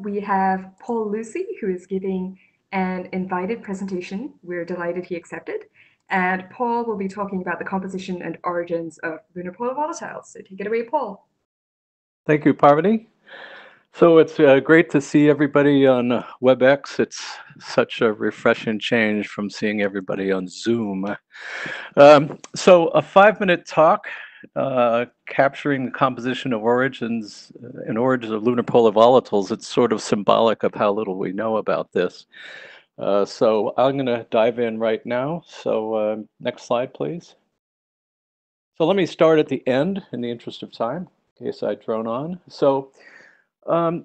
we have Paul Lucey, who is giving an invited presentation. We're delighted he accepted. And Paul will be talking about the composition and origins of lunar polar volatiles. So take it away, Paul. Thank you, Parvathy. So it's uh, great to see everybody on WebEx. It's such a refreshing change from seeing everybody on Zoom. Um, so a five-minute talk uh, capturing the composition of origins uh, and origins of lunar polar volatiles. It's sort of symbolic of how little we know about this. Uh, so I'm going to dive in right now. So uh, next slide, please. So let me start at the end in the interest of time, in case I drone on. So um,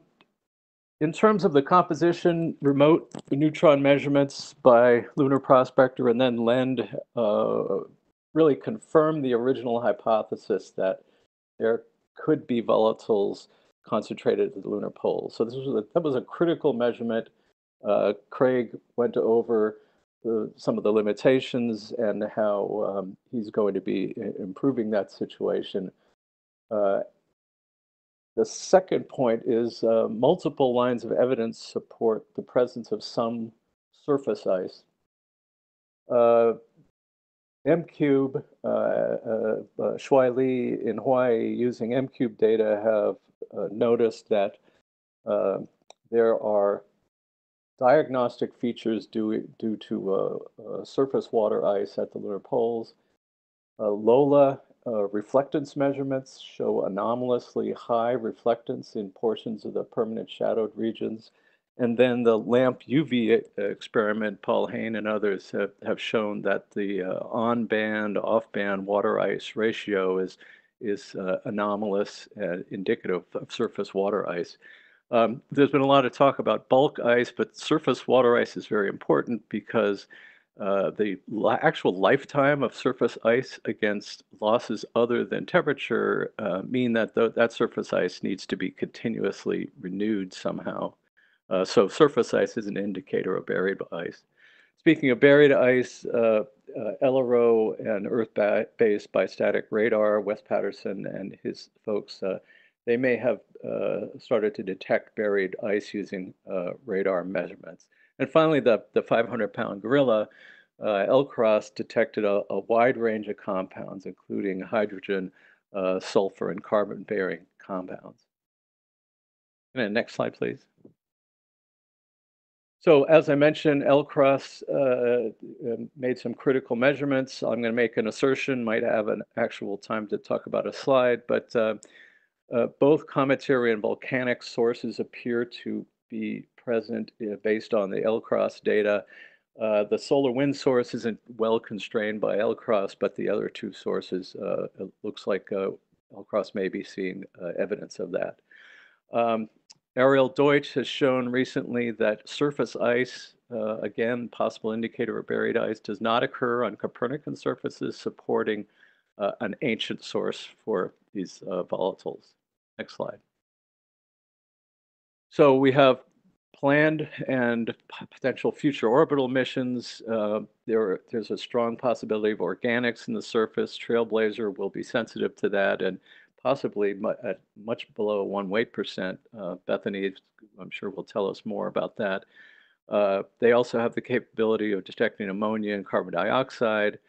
in terms of the composition, remote neutron measurements by Lunar Prospector and then LEND uh, really confirmed the original hypothesis that there could be volatiles concentrated at the lunar pole. So this was a, that was a critical measurement. Uh, Craig went over the, some of the limitations and how um, he's going to be improving that situation. Uh, the second point is uh, multiple lines of evidence support the presence of some surface ice. MCube, uh, uh, uh, Shuai Li in Hawaii using MCube data have uh, noticed that uh, there are diagnostic features due, due to surface water ice at the lunar poles. LOLA reflectance measurements show anomalously high reflectance in portions of the permanent shadowed regions. And then the LAMP UV experiment, Paul Hayne and others have, have shown that the uh, on-band, off-band water ice ratio is, is uh, anomalous and indicative of surface water ice. Um, there's been a lot of talk about bulk ice, but surface water ice is very important because uh, the actual lifetime of surface ice against losses other than temperature uh, mean that th that surface ice needs to be continuously renewed somehow. Uh, so surface ice is an indicator of buried ice. Speaking of buried ice, uh, uh, LRO and Earth-based bistatic radar, Wes Patterson and his folks, they may have started to detect buried ice using radar measurements. And finally, the, the 500 pound gorilla, uh, LCROSS detected a, a, wide range of compounds, including hydrogen, uh, sulfur, and carbon bearing compounds. And next slide, please. So as I mentioned, LCROSS uh, um, made some critical measurements. I'm going to make an assertion, might have an actual time to talk about a slide, but uh, uh, both cometary and volcanic sources appear to be present uh, based on the LCROSS data. Uh, the solar wind source isn't well constrained by LCROSS, but the other two sources, uh, it looks like uh, LCROSS may be seeing uh, evidence of that. Um, Ariel Deutsch has shown recently that surface ice, uh, again, possible indicator of buried ice, does not occur on Copernican surfaces, supporting an ancient source for these volatiles. Next slide. So we have planned and potential future orbital missions. Uh, there, there's a strong possibility of organics in the surface. Trailblazer will be sensitive to that and possibly at much below one weight percent. Uh, Bethany, I'm sure, will tell us more about that. Uh, they also have the capability of detecting ammonia and carbon dioxide.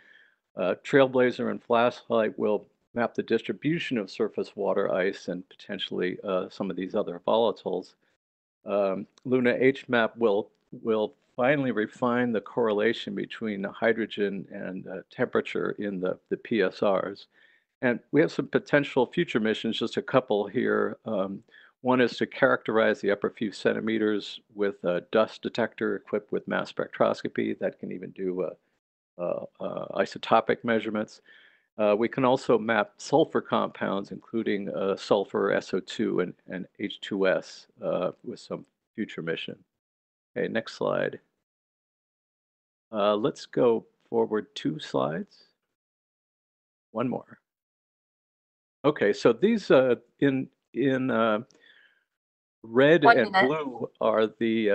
Uh, Trailblazer and Flashlight will map the distribution of surface water ice and potentially uh, some of these other volatiles um, LunaH-Map will will finally refine the correlation between hydrogen and uh, temperature in the, the PSRs. And we have some potential future missions, just a couple here. Um, one is to characterize the upper few centimeters with a dust detector equipped with mass spectroscopy that can even do uh, uh, uh isotopic measurements. Uh, we can also map sulfur compounds, including uh, sulfur, SO2, and, and H2S uh, with some future mission. Okay, next slide. Let's go forward two slides. One more. Okay, so these uh, in in uh, red One and minute. blue are the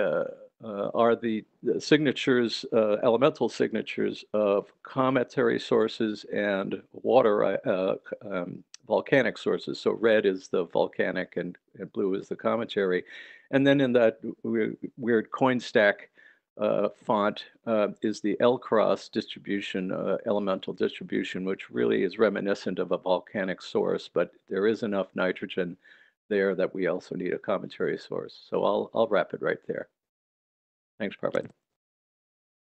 uh, are the, the signatures, uh, elemental signatures of cometary sources and water uh, um, volcanic sources. So red is the volcanic and, and blue is the cometary. And then in that weird, weird coin stack uh, font uh, is the LCROSS distribution, uh, elemental distribution, which really is reminiscent of a volcanic source, but there is enough nitrogen there that we also need a cometary source. So I'll, I'll wrap it right there. Thanks, Parvathy.